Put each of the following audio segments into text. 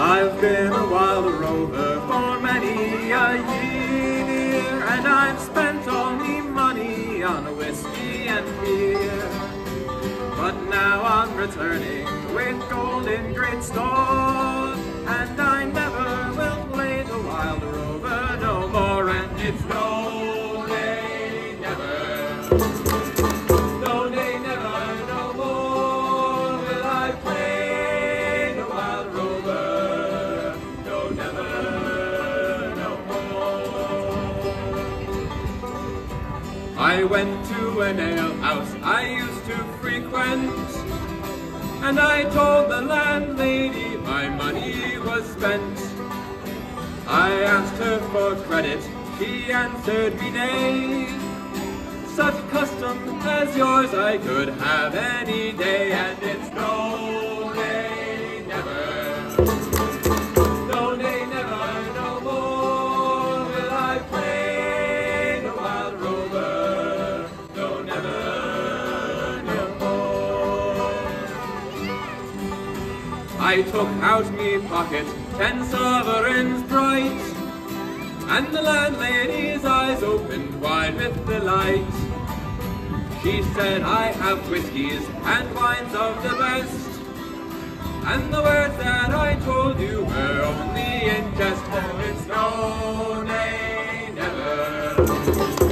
I've been a wild rover for many a year, and I've spent all me money on whiskey and beer. But now I'm returning with gold in great store, and I never will play the wild rover no more, and it's no day never. I went to an alehouse I used to frequent, and I told the landlady my money was spent. I asked her for credit, she answered me nay. Such custom as yours I could have any day, and it's no day never. I took out me pocket, ten sovereigns bright, and the landlady's eyes opened wide with delight. She said, I have whiskies and wines of the best, and the words that I told you were only in jest. Oh, it's no day never.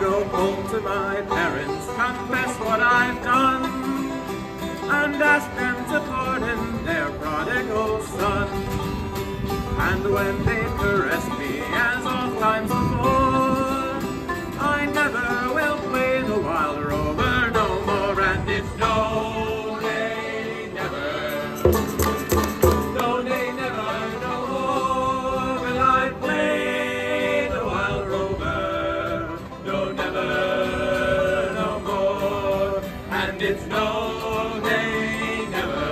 Go home to my parents, confess what I've done, and ask them to pardon their prodigal son. And when they caress me as oft times before, it's no day never.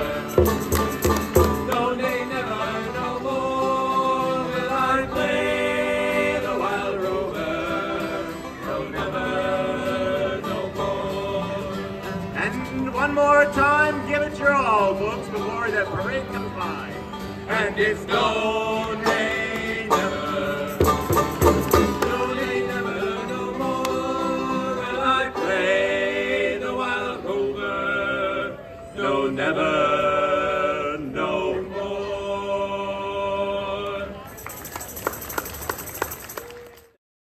No day never, no more will I play the wild rover. No, never, no more. And one more time, give it your all, folks, before the parade comes by. And it's no never.